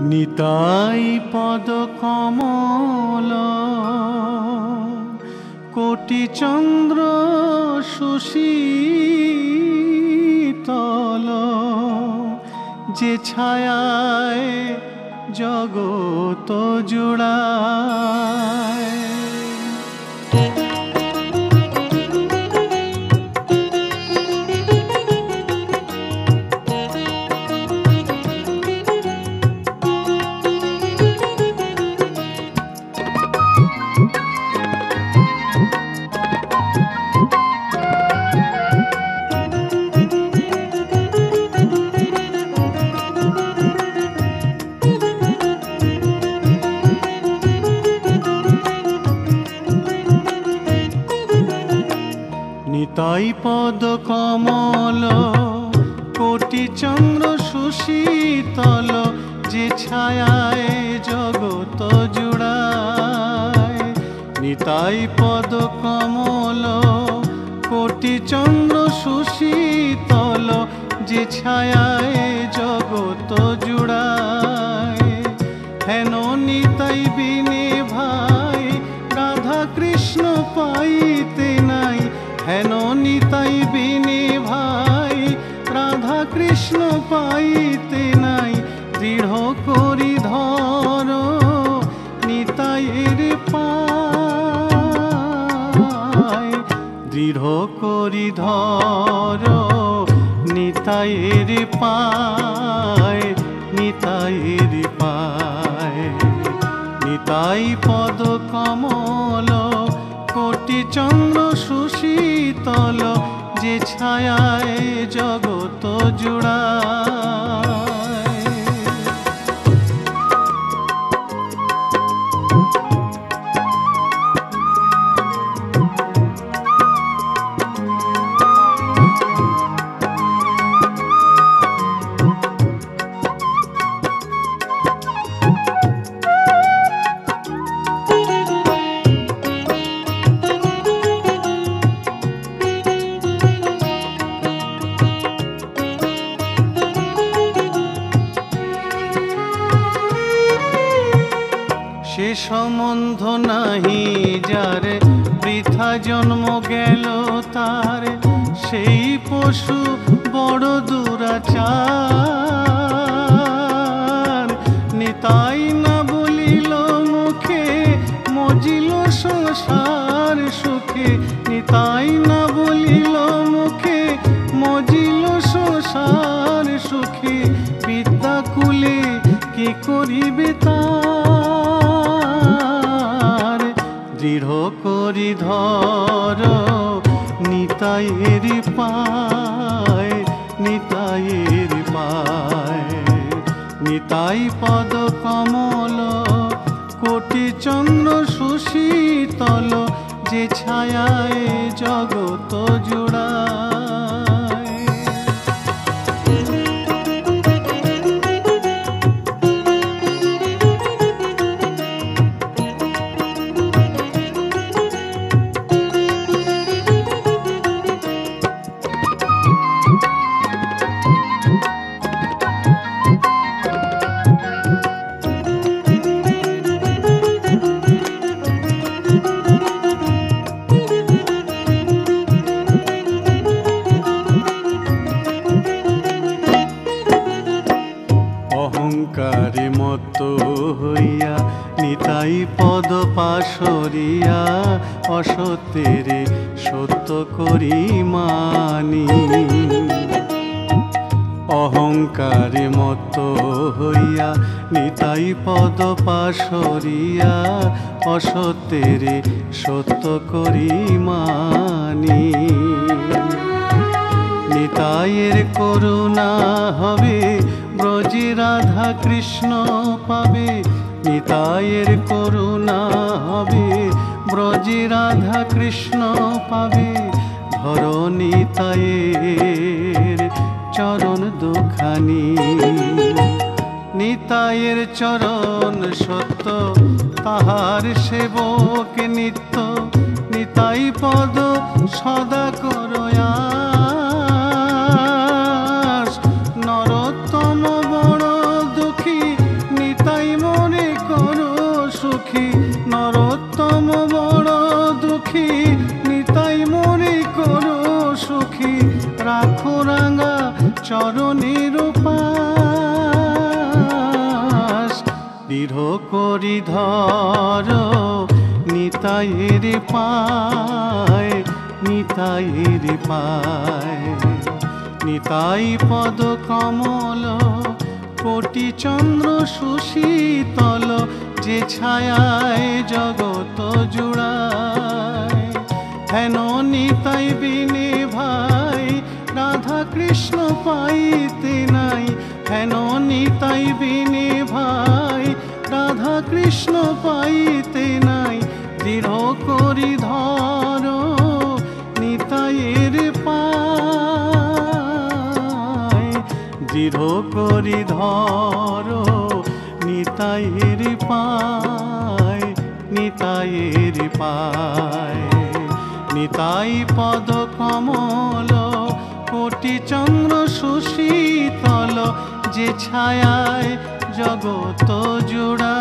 নিতাই পদ কমল কোটি চন্দ্র সুশীতল। যে ছায়ায় জগত জুড়ায় নিতাই পদ কমল, কোটি চন্দ্র সুশীতল, যে ছায়ায় জগত জুড়ায়। নিতাই পদ কমল, কোটি চন্দ্র সুশীতল, যে ছায়ায় জগত জুড়ায়। হেন নিতাই বিনে ভাই, রাধা কৃষ্ণ পাইতে নাই হেন নিতাই বিনে ভাই? রাধা কৃষ্ণ পাইতে নাই, দৃঢ় করি ধর, নিতাইয়ের পায় দৃঢ় করি ধর, নিতাইয়ের পায় নিতাইয়ের পায় নিতাই পদ কমল, কোটি চন্দ্র সুশীতল যে ছায়ায় জগত জুড়ায় সে সম্বন্ধ নাহি যার, বৃথা জন্ম গেল তার, সেই পশু বড় দুরাচার। নিতাই না বলিল মুখে, মজিল সংসার সুখে। নিতাই না বলিল মুখে, মজিল সংসার সুখে। বিদ্যাকুলে কি করিবে তার? করি ধর, নিতাইয়ের পায় নিতাইয়ের পায়। নিতাই পদ কমল, কোটি চন্দ্র সুশীতল, যে ছায়ায় জগত জুড়ায়। পাশরিয়া অসত্যের সত্য করি মানি। অহংকারে মত হইয়া নিতাই পদ পাশরিয়া অসত্যের সত্য করি মানি। নিতাইয়ের করুণা হবে, ব্রজে রাধা কৃষ্ণ পাবে নিতাইয়ের করুণা হবে। ব্রজে রাধা কৃষ্ণ পাবে ধর নিতাইয়ের চরণ দুখানি। নিতায়ের চরণ সত্য, তাহার সেবক নিত্য। নিতাই পদ সদা করয়াস রাখো রাঙা চরণের পাশ দৃঢ় করি ধর নিতাইয়ের পায় নিতাইয়ের পায়। নিতাই পদ কমল, কোটি চন্দ্র সুশীতল, যে ছায়ায় কৃষ্ণ পাইতে নাই। হেন নিতাই বিনে ভাই, রাধা কৃষ্ণ পাইতে নাই। দৃঢ় করি ধর নিতাইয়ের পায়। দৃঢ় করি ধর নিতাইয়ের পায় নিতাইয়ের পায়। নিতাই পদ কমল কোটি চন্দ্র সুশীতল যে ছায়ায় জগত জোড়া